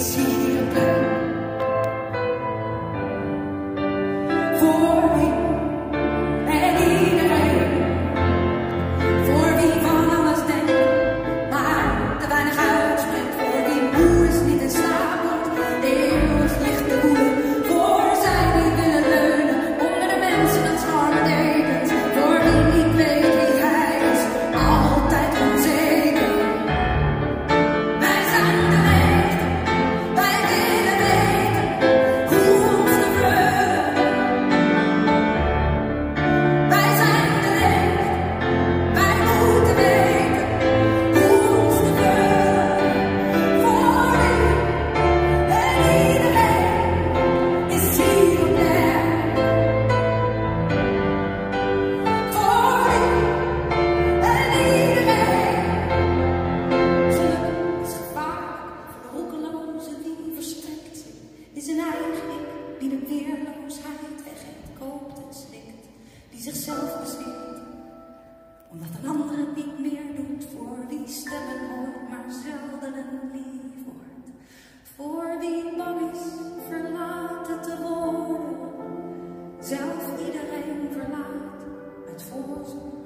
see a plan for zijn eigen ik, die de weerloosheid weggeeft, koopt en slikt, die zichzelf bezweert. Omdat een ander het niet meer doet, voor wie stemmen hoort, maar zelden een lief wordt. Voor wie bang is, verlaten te worden, zelf iedereen verlaat, het voorzorg.